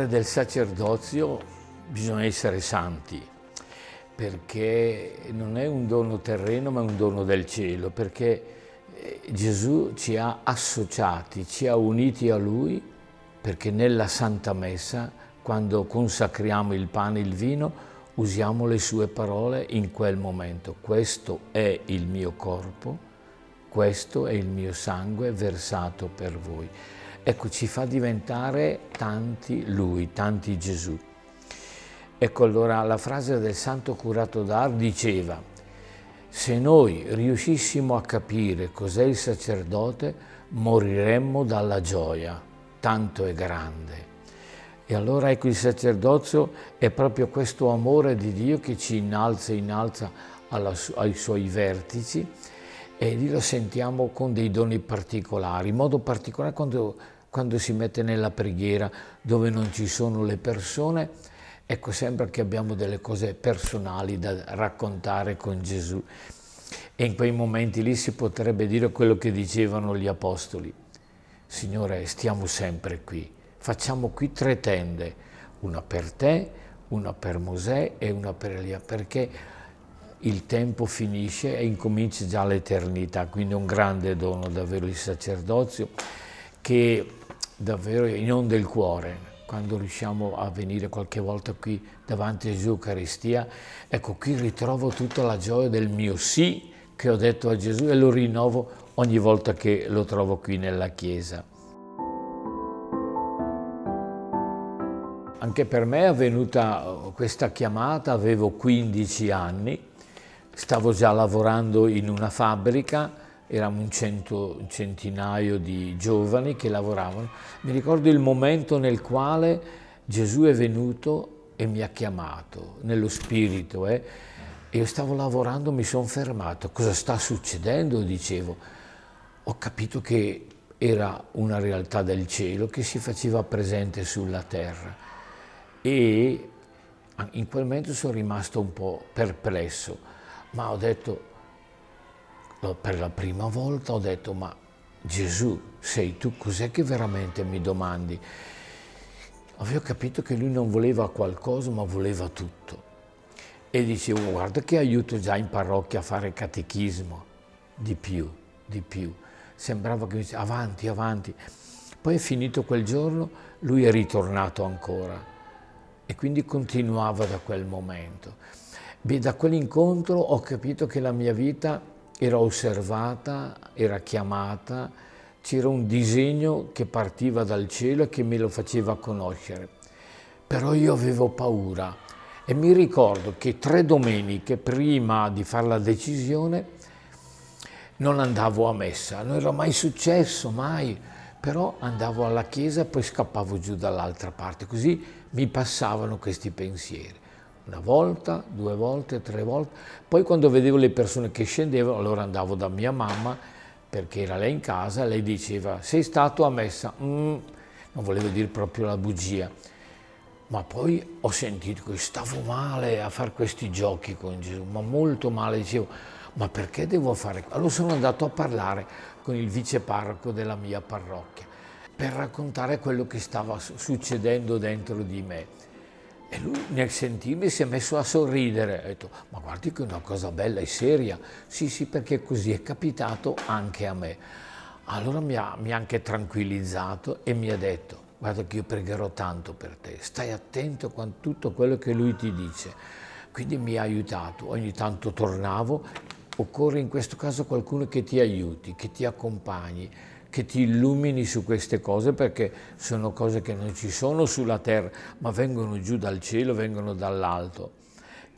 parlare del sacerdozio bisogna essere santi, perché non è un dono terreno ma è un dono del cielo, perché eh, Gesù ci ha associati, ci ha uniti a Lui, perché nella Santa Messa, quando consacriamo il pane e il vino, usiamo le sue parole in quel momento. Questo è il mio corpo, questo è il mio sangue versato per voi. Ecco, ci fa diventare tanti Lui, tanti Gesù. Ecco allora la frase del Santo Curato d'Ar diceva se noi riuscissimo a capire cos'è il sacerdote moriremmo dalla gioia, tanto è grande. E allora ecco il sacerdozio è proprio questo amore di Dio che ci innalza, innalza alla, ai suoi vertici e lì lo sentiamo con dei doni particolari, in modo particolare quando, quando si mette nella preghiera dove non ci sono le persone, ecco sembra che abbiamo delle cose personali da raccontare con Gesù. E in quei momenti lì si potrebbe dire quello che dicevano gli apostoli. Signore, stiamo sempre qui facciamo qui tre tende, una per te, una per Mosè e una per Elia, perché il tempo finisce e incomincia già l'eternità, quindi è un grande dono davvero il sacerdozio che davvero inonda il cuore. Quando riusciamo a venire qualche volta qui davanti a Gesù Eucaristia, ecco qui ritrovo tutta la gioia del mio sì che ho detto a Gesù e lo rinnovo ogni volta che lo trovo qui nella Chiesa. Anche per me è avvenuta uh, questa chiamata, avevo 15 anni, stavo già lavorando in una fabbrica, eravamo un, cento, centinaio di giovani che lavoravano. Mi ricordo il momento nel quale Gesù è venuto e mi ha chiamato, nello spirito. Eh? Io stavo lavorando, mi sono fermato. Cosa sta succedendo? Dicevo. Ho capito che era una realtà del cielo che si faceva presente sulla terra e in quel momento sono rimasto un po' perplesso, ma ho detto, per la prima volta ho detto, ma Gesù, sei tu, cos'è che veramente mi domandi? Avevo capito che lui non voleva qualcosa, ma voleva tutto. E dicevo, guarda che aiuto già in parrocchia a fare catechismo, di più, di più. Sembrava che mi diceva, avanti, avanti. Poi è finito quel giorno, lui è ritornato ancora e quindi continuava da quel momento. Beh, da quell'incontro ho capito che la mia vita era osservata, era chiamata, c'era un disegno che partiva dal cielo e che me lo faceva conoscere. Però io avevo paura e mi ricordo che tre domeniche prima di fare la decisione non andavo a messa, non era mai successo, mai, però andavo alla chiesa e poi scappavo giù dall'altra parte, così mi passavano questi pensieri. Una volta, due volte, tre volte. Poi quando vedevo le persone che scendevano, allora andavo da mia mamma, perché era lei in casa, lei diceva, sei stato a messa? Mm, non volevo dire proprio la bugia. Ma poi ho sentito che stavo male a fare questi giochi con Gesù, ma molto male, dicevo, ma perché devo fare? Allora sono andato a parlare con il viceparroco della mia parrocchia per raccontare quello che stava succedendo dentro di me. E lui nel sentirmi si è messo a sorridere, ha detto, ma guardi che è una cosa bella e seria. Sì, sì, perché così è capitato anche a me. Allora mi ha, mi ha anche tranquillizzato e mi ha detto, guarda che io pregherò tanto per te, stai attento a tutto quello che lui ti dice. Quindi mi ha aiutato, ogni tanto tornavo, occorre in questo caso qualcuno che ti aiuti, che ti accompagni, che ti illumini su queste cose perché sono cose che non ci sono sulla terra, ma vengono giù dal cielo, vengono dall'alto.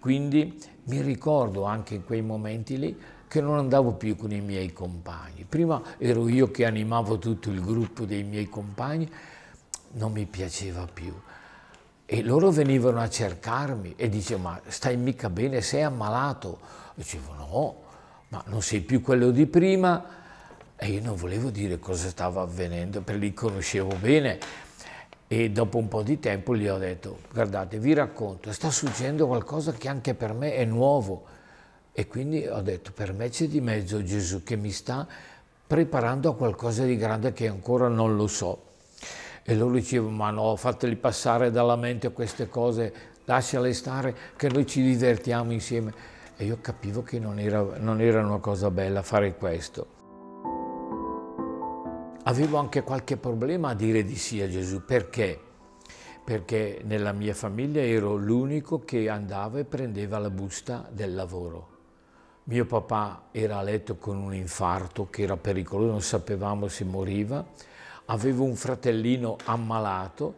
Quindi mi ricordo anche in quei momenti lì che non andavo più con i miei compagni. Prima ero io che animavo tutto il gruppo dei miei compagni, non mi piaceva più. E loro venivano a cercarmi e dicevano, ma stai mica bene, sei ammalato? Dicevo, no, ma non sei più quello di prima, e io non volevo dire cosa stava avvenendo, perché li conoscevo bene. E dopo un po' di tempo gli ho detto, guardate, vi racconto, sta succedendo qualcosa che anche per me è nuovo. E quindi ho detto, per me c'è di mezzo Gesù che mi sta preparando a qualcosa di grande che ancora non lo so. E loro dicevano, ma no, fateli passare dalla mente queste cose, lasciale stare, che noi ci divertiamo insieme. E io capivo che non era, non era una cosa bella fare questo. Avevo anche qualche problema a dire di sì a Gesù, perché? Perché nella mia famiglia ero l'unico che andava e prendeva la busta del lavoro. Mio papà era a letto con un infarto che era pericoloso, non sapevamo se moriva. Avevo un fratellino ammalato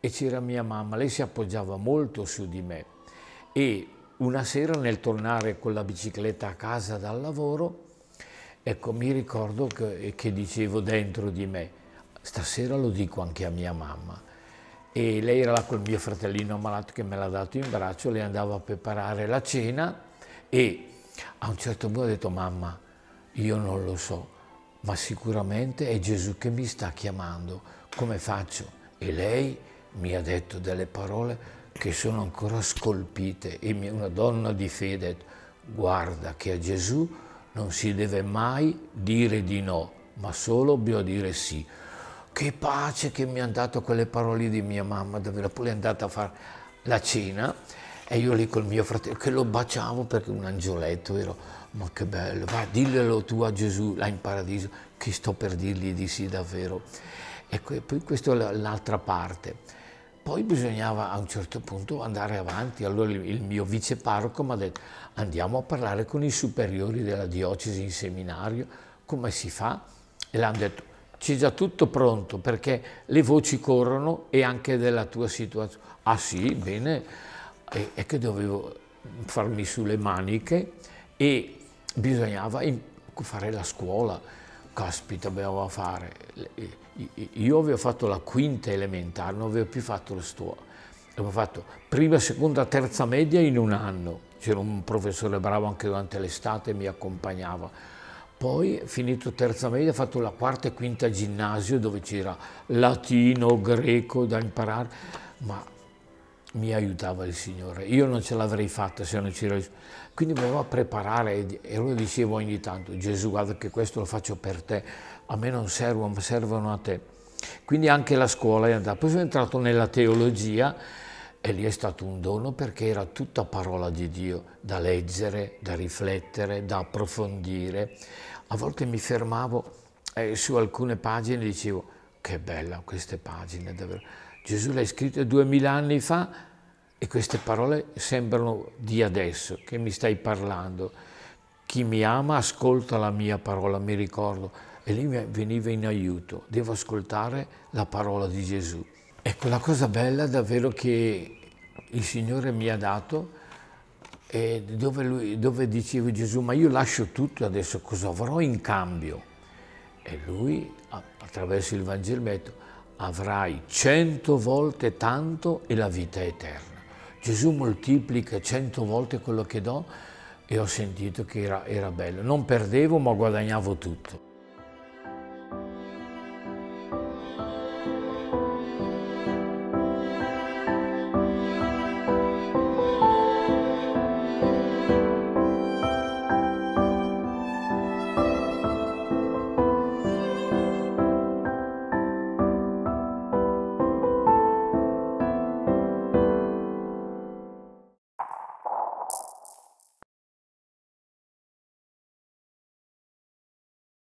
e c'era mia mamma, lei si appoggiava molto su di me. E una sera nel tornare con la bicicletta a casa dal lavoro, Ecco, mi ricordo che, che, dicevo dentro di me, stasera lo dico anche a mia mamma. E lei era là col mio fratellino ammalato che me l'ha dato in braccio, lei andava a preparare la cena e a un certo punto ha detto, mamma, io non lo so, ma sicuramente è Gesù che mi sta chiamando, come faccio? E lei mi ha detto delle parole che sono ancora scolpite e una donna di fede, guarda che a Gesù non si deve mai dire di no, ma solo bisogna dire sì. Che pace che mi hanno dato quelle parole di mia mamma, davvero. Poi è andata a fare la cena e io lì col mio fratello, che lo baciavo perché un angioletto ero, ma che bello, va, diglielo tu a Gesù là in paradiso, che sto per dirgli di sì davvero. E poi questa è l'altra parte. Poi bisognava a un certo punto andare avanti, allora il mio vice parroco mi ha detto andiamo a parlare con i superiori della diocesi in seminario, come si fa? E l'hanno detto c'è già tutto pronto perché le voci corrono e anche della tua situazione. Ah sì, bene, e, e che dovevo farmi sulle maniche e bisognava fare la scuola, caspita, bisognava fare io avevo fatto la quinta elementare, non avevo più fatto la scuola. Avevo fatto prima, seconda, terza media in un anno. C'era un professore bravo anche durante l'estate, mi accompagnava. Poi, finito terza media, ho fatto la quarta e quinta ginnasio dove c'era latino, greco da imparare, ma mi aiutava il Signore. Io non ce l'avrei fatta se non c'era il. Quindi dovevo preparare e lo dicevo ogni tanto, Gesù guarda che questo lo faccio per te, a me non servono, ma servono a te. Quindi anche la scuola è andata. Poi sono entrato nella teologia e lì è stato un dono perché era tutta parola di Dio, da leggere, da riflettere, da approfondire. A volte mi fermavo eh, su alcune pagine e dicevo, che bella queste pagine, davvero. Gesù l'ha scritto duemila anni fa e queste parole sembrano di adesso, che mi stai parlando. Chi mi ama ascolta la mia parola, mi ricordo, e lì mi veniva in aiuto. Devo ascoltare la parola di Gesù. Ecco, la cosa bella davvero che il Signore mi ha dato è dove, lui, dove dicevo Gesù, ma io lascio tutto adesso, cosa avrò in cambio? E lui, attraverso il detto, avrai cento volte tanto e la vita eterna. Gesù moltiplica cento volte quello che do e ho sentito che era, era bello. Non perdevo ma guadagnavo tutto.